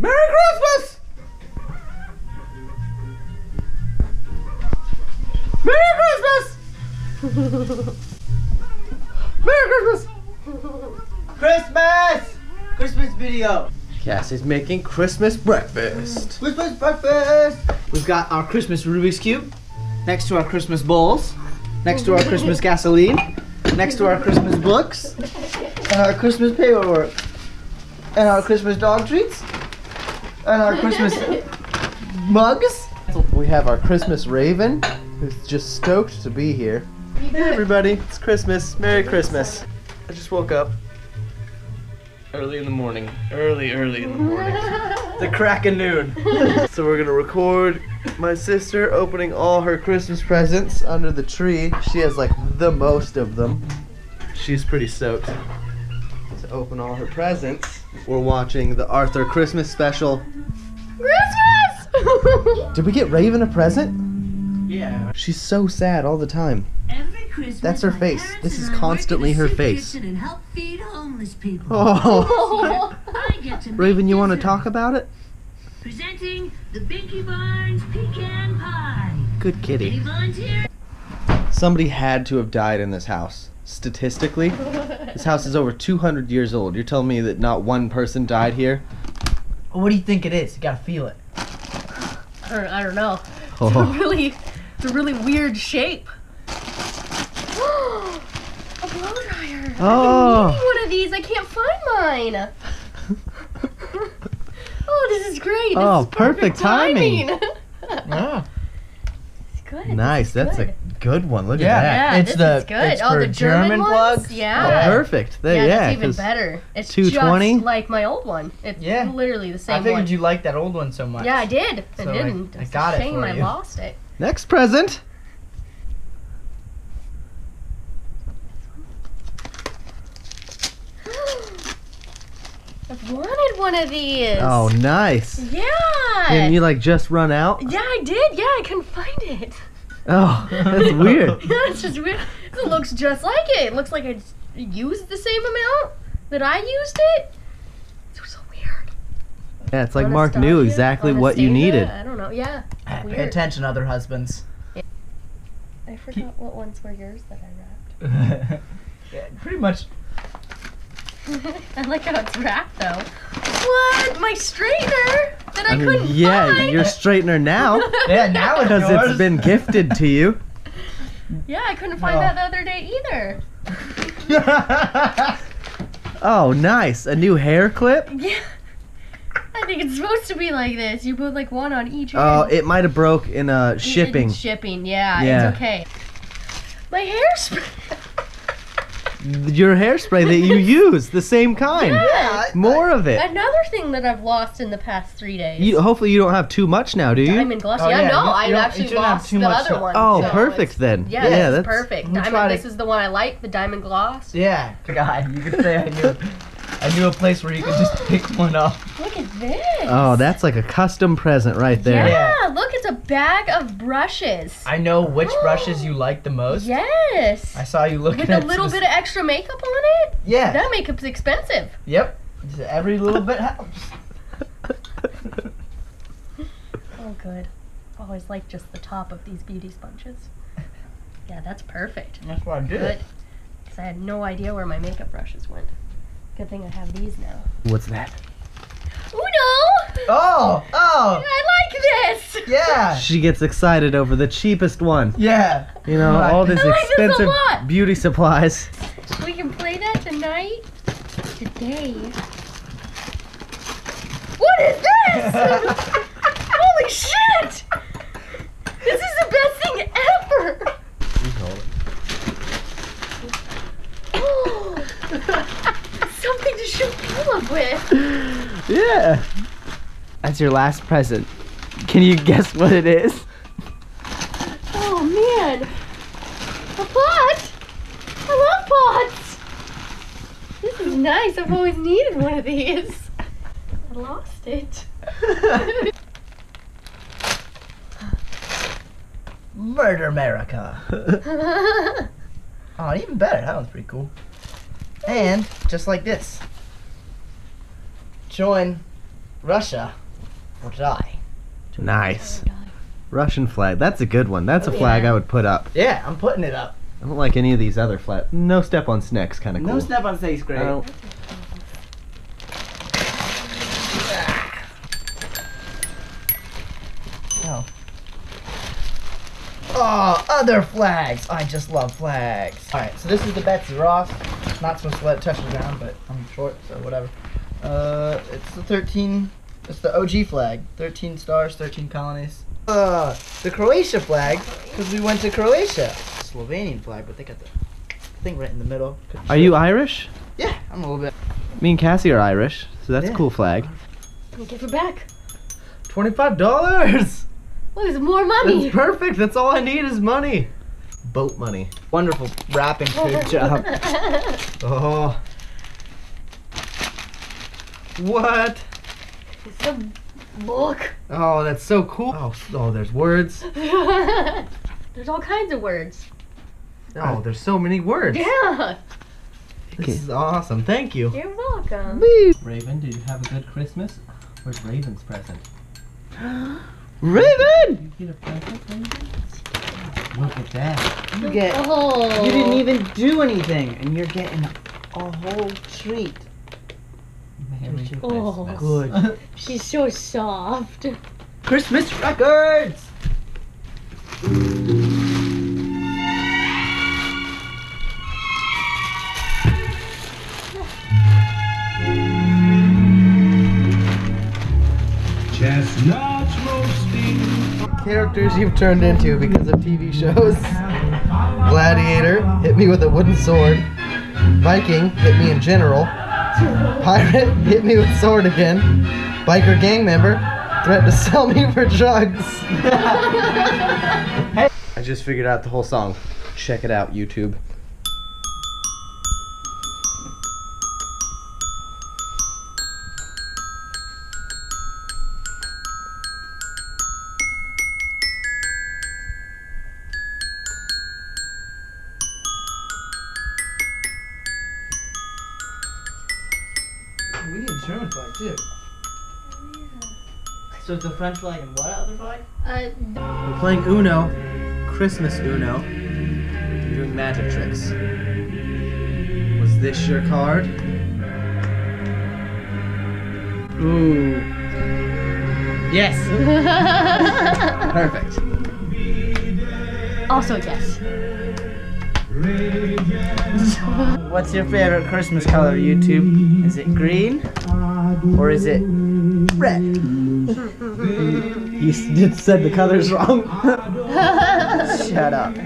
Merry Christmas! Merry Christmas! Merry Christmas! Christmas! Christmas video. Cassie's making Christmas breakfast. Christmas breakfast. We've got our Christmas Rubik's Cube next to our Christmas bowls, next to our Christmas gasoline, next to our Christmas books, and our Christmas paperwork, and our Christmas dog treats, and our Christmas mugs. We have our Christmas Raven, who's just stoked to be here. Hey everybody, it's Christmas. Merry Christmas. I just woke up early in the morning. Early, early in the morning. the crack of noon. so we're gonna record my sister opening all her Christmas presents under the tree. She has like the most of them. She's pretty stoked to open all her presents. We're watching the Arthur Christmas special. Christmas! Did we get Raven a present? Yeah. She's so sad all the time. Every Christmas, That's her face. This is I work in constantly her face. And help feed homeless people. Oh. I get to Raven, you want to talk about it? Presenting the Binky Barnes pecan pie. Good kitty. Somebody had to have died in this house. Statistically, this house is over 200 years old. You're telling me that not one person died here? What do you think it is? You gotta feel it. I don't, I don't know. It's a Oh, really, it's a really weird shape. a blow dryer. Oh. I've needing one of these. I can't find mine. oh, this is great. This Oh, is perfect timing. Yeah. it's good. nice. This is That's a good. good one. Look Yeah. at that. Yeah, It's this the- is good. it's oh, for the German, German ones? plugs? Oh, Yeah. perfect. There, Yeah, yeah. that's even 'cause- better. It's 220? just like my old one. It's Yeah. literally the same I figured one. you liked that old one so much. yeah, I did. I So I- didn't. I It's got a it shame I you. lost it. Next present. I've wanted one of these. Oh, nice. Yeah. Didn't you like just run out? Yeah, I did. Yeah, I couldn't find it. Oh, that's weird. Yeah, it's just weird. It looks just like it. It looks like I used the same amount that I used it. It's so weird. Yeah, it's like Mark knew Anastasia? exactly what you Anastasia? needed. I don't know. Yeah. Eh, pay attention, other husbands. I forgot what ones were yours that I wrapped. yeah, pretty much. I like how it's wrapped though. What? My straightener that I, I mean, couldn't yeah, find. your straightener now Yeah, now it's because it's been gifted to you. Yeah, I couldn't find Oh. that the other day either. Oh, nice. A new hair clip? Yeah. I think it's supposed to be like this. You put like one on each Oh, end. it might have broke in uh, shipping. in shipping, yeah, Yeah. it's okay. My hairspray. Your hairspray that you use, the same kind. Yeah. More of it. Another thing that I've lost in the past three days. You, hopefully you don't have too much now, do you? Diamond gloss. Oh, yeah, yeah, no, you- I you don't- you actually shouldn't have lost too the much other to- one. oh, so perfect then. Yeah, yeah this is that's perfect. Diamond. try to- This is the one I like. The diamond gloss. yeah, God, you could say I knew. I knew a place where you could just pick one up. Look at this. Oh, that's like a custom present right there. Yeah, Yeah. look, it's a bag of brushes. I know which oh. brushes you like the most. Yes. I saw you looking With at a little spec- bit of extra makeup on it. Yeah. That makeup's expensive. Yep. Every little bit helps. Oh, good. Always like just the top of these beauty sponges. Yeah, that's perfect. That's what I did. Cause I had no idea where my makeup brushes went. Good thing I have these now. What's that? Uno! Oh, oh, I like this! yeah, She gets excited over the cheapest one. yeah. You know, Right. all this like expensive lot. beauty supplies. We can play that tonight. Today. What is this? Holy shit! This is the best thing ever! Oh, something to shoot Caleb with. Yeah. That's your last present. Can you guess what it is? Oh man. A pot? I love pots. This is nice. I've always needed one of these. I lost it. Murder America. Oh, even better. That one's pretty cool. And just like this. Join Russia or die. Nice. Russian flag. That's a good one. That's a Oh, flag yeah. I would put up. Yeah, I'm putting it up. I don't like any of these other flag. No step on snakes, kind of cool. No step on stakes, great. Oh. Oh, other flags. I just love flags. All right, so this is the Betsy Ross. Not supposed to let it touch the ground, but I'm short, so whatever. Uh, it's the 13. It's the OG flag. 13 stars, 13 colonies. Uh, the Croatia flag, because we went to Croatia. Slovenian flag, but they got the thing right in the middle. Couldn't Are you it. Irish? Yeah, I'm a little bit. Me and Cassie are Irish, so that's Yeah. a cool flag. Give it back. Twenty-five dollars. Look, it's more money. That's perfect. That's all I need is money. Boat money. Wonderful wrapping. Good job. Oh. What? It's a book. Oh, that's so cool. Oh, oh, there's words. There's all kinds of words. Oh, there's so many words. Yeah. This is awesome. Thank you. You're welcome. Raven, did you have a good Christmas? Where's Raven's present? Raven! You get a present, Raven? Look at that. You get. Oh. You didn't even do anything, and you're getting a whole treat. Merry Oh. Good. She's so soft. Christmas records. Chestnuts roasting. Characters you've turned into because of TV shows. Gladiator hit me with a wooden sword. Viking hit me in general. Pirate hit me with sword again. Biker gang member threatened to sell me for drugs. I just figured out the whole song. Check it out, YouTube. German flag too. So it's a French flag and what other flag? Uh, We're playing Uno, Christmas Uno. We're doing magic tricks. Was this your card? Ooh. Yes. Perfect. also, yes. What's your favorite Christmas color, YouTube? Is it green or is it red? you just said the colors wrong. Shut up.